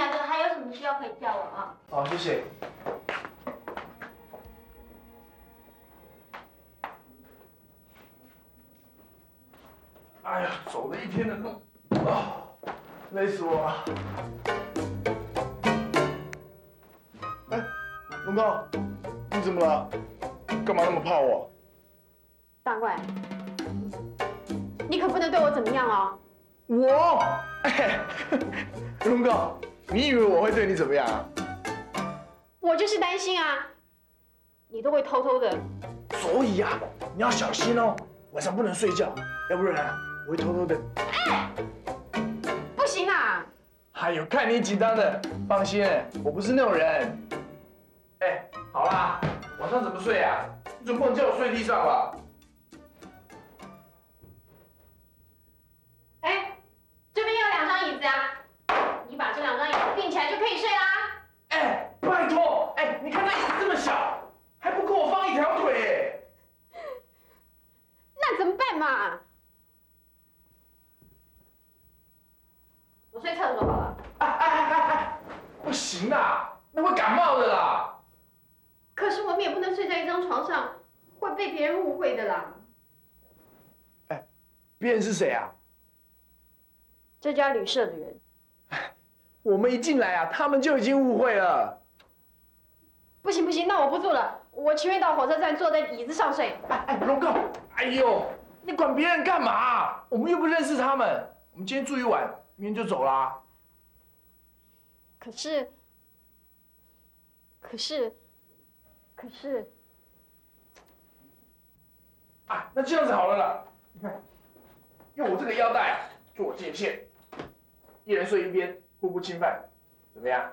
两个还有什么需要可以叫我啊？好，谢谢。哎呀，走了一天的路，啊，累死我了。哎，龙哥，你怎么了？干嘛那么怕我？大怪，你可不能对我怎么样哦。我，哎，龙哥，你以为我会对你怎么样啊？我就是担心啊，你都会偷偷的。所以啊，你要小心哦，晚上不能睡觉，要不然我会偷偷的。哎，不行啊！还有看你紧张的，放心，我不是那种人。哎，好啦，晚上怎么睡啊？你总不能叫我睡地上吧？嘛？我睡厕所好了。哎哎哎哎哎，不行啦，那会感冒的啦。可是我们也不能睡在一张床上，会被别人误会的啦。别人是谁啊？这家旅社的人，我们一进来啊，他们就已经误会了。不行不行，那我不住了，我情愿到火车站坐在椅子上睡。哎哎，龙哥，哎呦，你管别人干嘛？我们又不认识他们，我们今天住一晚，明天就走啦。可是，可是，可是，啊，那这样子好了啦，你看，用我这个腰带啊做界限，一人睡一边，互不侵犯，怎么样？